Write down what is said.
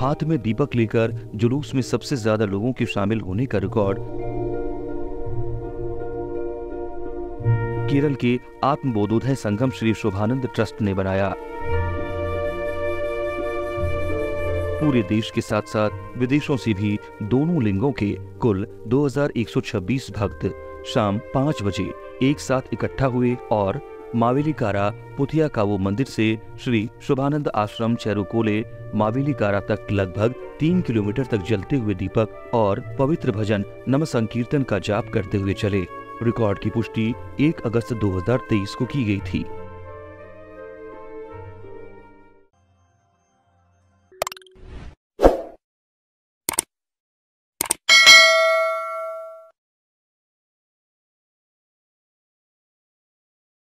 हाथ में दीपक लेकर जुलूस में सबसे ज़्यादा लोगों के शामिल होने का रिकॉर्ड। केरल के आत्मबोधोदय संगम श्री शोभानंद ट्रस्ट ने बनाया। पूरे देश के साथ साथ विदेशों से भी दोनों लिंगों के कुल 2126 भक्त शाम पाँच बजे एक साथ इकट्ठा हुए और मावेलीकारा पुथिया कावो मंदिर से श्री शुभानंद आश्रम चेरुकोले मावेलीकारा तक लगभग तीन किलोमीटर तक जलते हुए दीपक और पवित्र भजन नम संकीर्तन का जाप करते हुए चले। रिकॉर्ड की पुष्टि 1 अगस्त 2023 को की गई थी।